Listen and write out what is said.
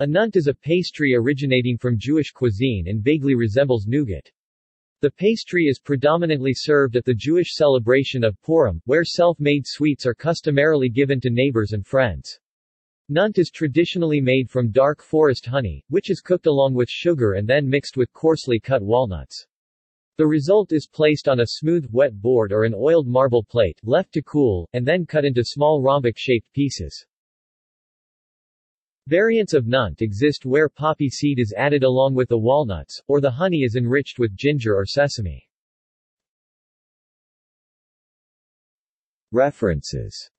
A nunt is a pastry originating from Jewish cuisine and vaguely resembles nougat. The pastry is predominantly served at the Jewish celebration of Purim, where self-made sweets are customarily given to neighbors and friends. Nunt is traditionally made from dark forest honey, which is cooked along with sugar and then mixed with coarsely cut walnuts. The result is placed on a smooth, wet board or an oiled marble plate, left to cool, and then cut into small rhombic-shaped pieces. Variants of nunt exist where poppy seed is added along with the walnuts, or the honey is enriched with ginger or sesame. References